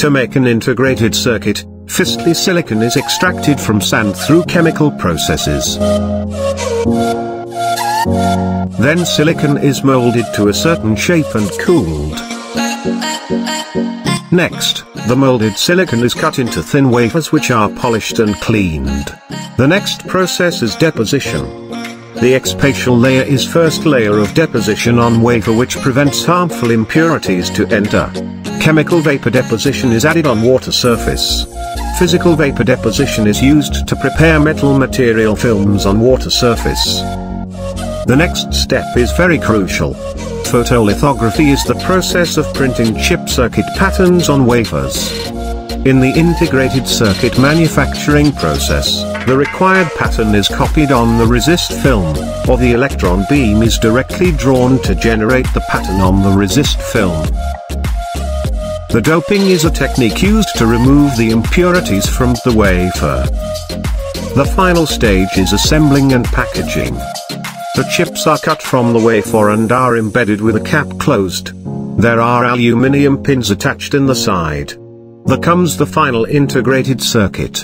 To make an integrated circuit, Fistly silicon is extracted from sand through chemical processes. Then silicon is molded to a certain shape and cooled. Next, the molded silicon is cut into thin wafers which are polished and cleaned. The next process is deposition. The epitaxial layer is first layer of deposition on wafer which prevents harmful impurities to enter. Chemical vapor deposition is added on wafer surface. Physical vapor deposition is used to prepare metal material films on wafer surface. The next step is very crucial. Photolithography is the process of printing chip circuit patterns on wafers. In the integrated circuit manufacturing process, the required pattern is copied on the resist film, or the electron beam is directly drawn to generate the pattern on the resist film. The doping is a technique used to remove the impurities from the wafer. The final stage is assembling and packaging. The chips are cut from the wafer and are embedded with a cap closed. There are aluminium pins attached in the side. There comes the final integrated circuit.